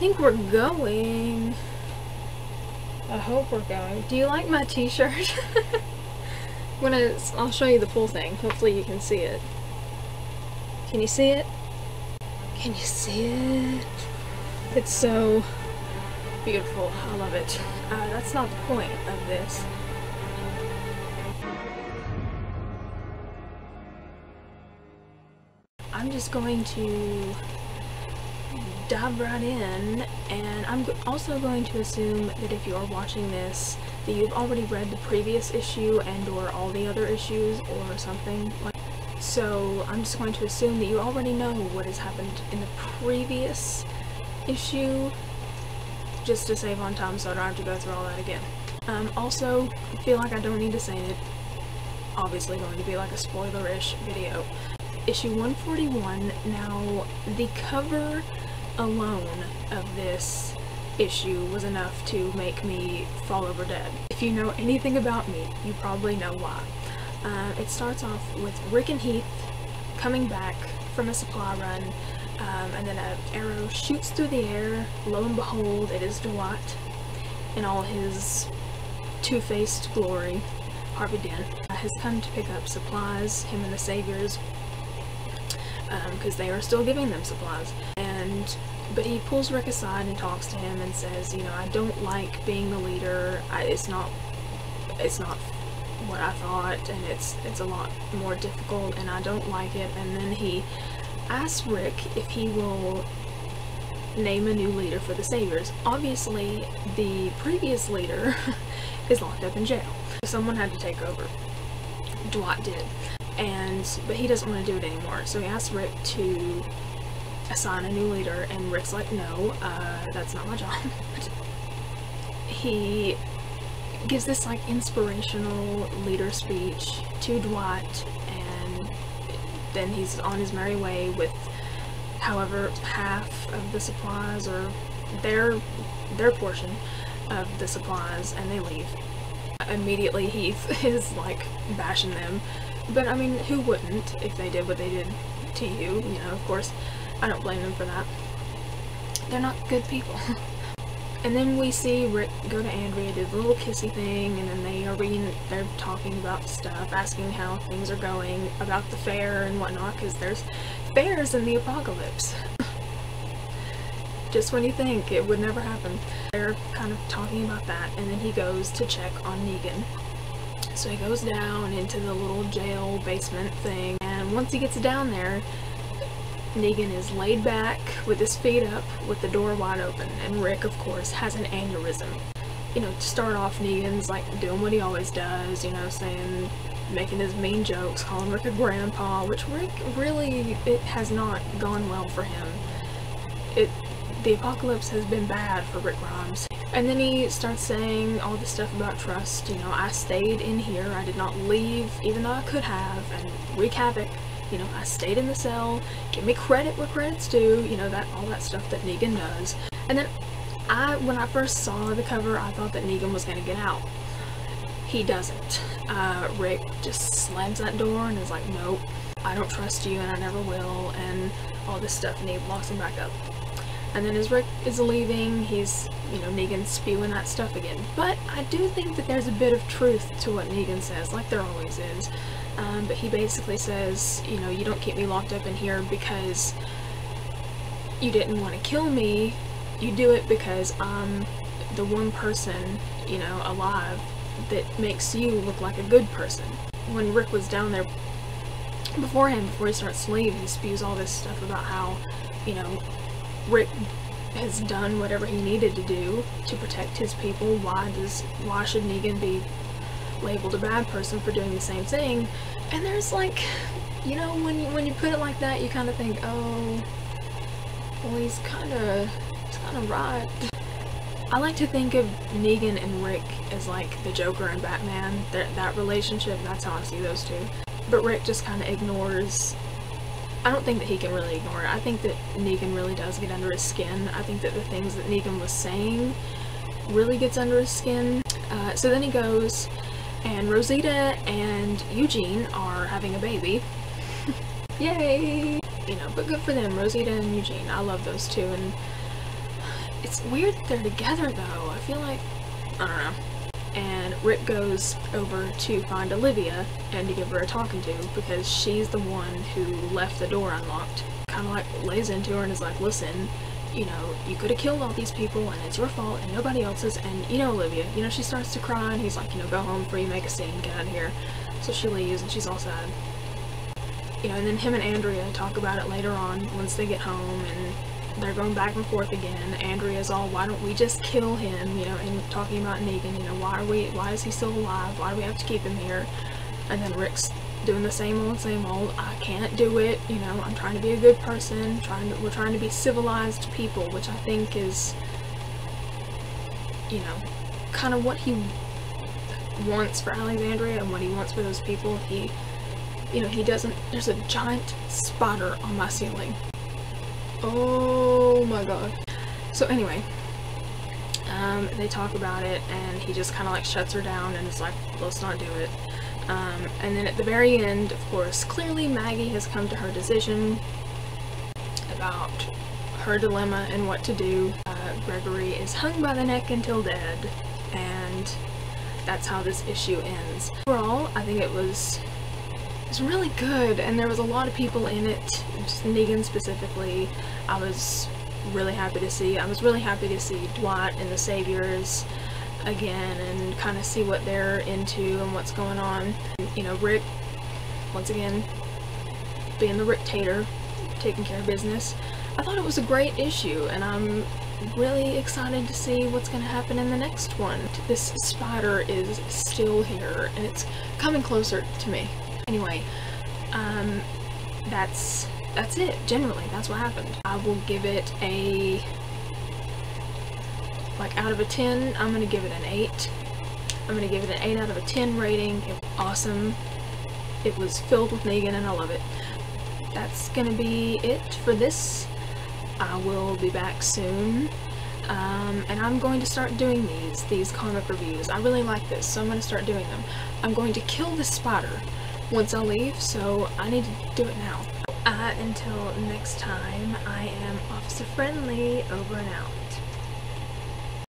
think we're going. I hope we're going. Do you like my t-shirt? when it's, I'll show you the full thing. Hopefully you can see it. Can you see it? Can you see it? It's so beautiful. I love it. Uh, that's not the point of this. I'm just going to dive right in and I'm also going to assume that if you are watching this that you've already read the previous issue and or all the other issues or something like so I'm just going to assume that you already know what has happened in the previous issue just to save on time so I don't have to go through all that again. Um, also, feel like I don't need to say it. Obviously going to be like a spoiler-ish video issue 141. Now, the cover alone of this issue was enough to make me fall over dead. If you know anything about me, you probably know why. Uh, it starts off with Rick and Heath coming back from a supply run, um, and then an arrow shoots through the air. Lo and behold, it is Dwight in all his two-faced glory. Harvey Dent has come to pick up supplies, him and the Saviors because um, they are still giving them supplies. And but he pulls Rick aside and talks to him and says, you know, I don't like being the leader. I, it's not, it's not what I thought, and it's it's a lot more difficult, and I don't like it. And then he asks Rick if he will name a new leader for the Saviors. Obviously, the previous leader is locked up in jail. Someone had to take over. Dwight did and but he doesn't want to do it anymore. So he asks Rick to assign a new leader, and Rick's like, no, uh, that's not my job. he gives this like inspirational leader speech to Dwight, and then he's on his merry way with however half of the supplies or their their portion of the supplies, and they leave. Immediately, Heath is like bashing them but I mean, who wouldn't if they did what they did to you? You know, of course, I don't blame them for that. They're not good people. and then we see Rick go to Andrea, do the little kissy thing, and then they are reading, they're talking about stuff, asking how things are going, about the fair and whatnot, because there's fairs in the apocalypse. Just when you think it would never happen. They're kind of talking about that, and then he goes to check on Negan. So he goes down into the little jail basement thing, and once he gets down there, Negan is laid back with his feet up with the door wide open, and Rick, of course, has an aneurysm. You know, to start off, Negan's like doing what he always does, you know, saying, making his mean jokes, calling Rick a grandpa, which Rick really, it has not gone well for him. It, the apocalypse has been bad for Rick Grimes. And then he starts saying all this stuff about trust, you know, I stayed in here, I did not leave, even though I could have, and wreak havoc. You know, I stayed in the cell, give me credit where credit's due, you know, that all that stuff that Negan does. And then I, when I first saw the cover, I thought that Negan was gonna get out. He doesn't. Uh, Rick just slams that door and is like, nope, I don't trust you and I never will, and all this stuff, and he locks him back up. And then as Rick is leaving, he's, you know, Negan spewing that stuff again. But I do think that there's a bit of truth to what Negan says, like there always is. Um, but he basically says, you know, you don't keep me locked up in here because you didn't want to kill me. You do it because I'm the one person, you know, alive that makes you look like a good person. When Rick was down there beforehand, before he starts to leave, he spews all this stuff about how, you know, Rick has done whatever he needed to do to protect his people. Why does why should Negan be labeled a bad person for doing the same thing? And there's like, you know, when you, when you put it like that, you kind of think, oh, well, he's kind of kind of right. I like to think of Negan and Rick as like the Joker and Batman. That that relationship. That's how I see those two. But Rick just kind of ignores I don't think that he can really ignore it. I think that Negan really does get under his skin. I think that the things that Negan was saying really gets under his skin. Uh, so then he goes, and Rosita and Eugene are having a baby. Yay! You know, but good for them, Rosita and Eugene. I love those two, and it's weird that they're together though. I feel like, I don't know. And Rick goes over to find Olivia and to give her a talking to because she's the one who left the door unlocked. Kind of like lays into her and is like, listen, you know, you could have killed all these people and it's your fault and nobody else's. And you know, Olivia, you know, she starts to cry and he's like, you know, go home before you make a scene, get out of here. So she leaves and she's all sad. You know, and then him and Andrea talk about it later on once they get home and they're going back and forth again. Andrea's all, why don't we just kill him, you know, and talking about Negan, you know, why are we, why is he still alive? Why do we have to keep him here? And then Rick's doing the same old, same old, I can't do it, you know, I'm trying to be a good person, trying to, we're trying to be civilized people, which I think is, you know, kind of what he wants for Alexandria and what he wants for those people. He, you know, he doesn't, there's a giant spider on my ceiling. Oh my god. So anyway, um, they talk about it and he just kind of like shuts her down and is like, let's not do it. Um, and then at the very end, of course, clearly Maggie has come to her decision about her dilemma and what to do. Uh, Gregory is hung by the neck until dead, and that's how this issue ends. Overall, I think it was it was really good, and there was a lot of people in it, just Negan specifically. I was really happy to see. I was really happy to see Dwight and the Saviors again and kind of see what they're into and what's going on. You know, Rick, once again, being the Rick Tater, taking care of business. I thought it was a great issue and I'm really excited to see what's going to happen in the next one. This spider is still here and it's coming closer to me. Anyway, um, that's that's it. Generally, that's what happened. I will give it a like out of a 10, I'm gonna give it an 8. I'm gonna give it an 8 out of a 10 rating. It was awesome. It was filled with Negan and I love it. That's gonna be it for this. I will be back soon. Um, and I'm going to start doing these, these comic reviews. I really like this, so I'm going to start doing them. I'm going to kill the spider once I leave, so I need to do it now. Uh, until next time, I am Officer Friendly, over and out.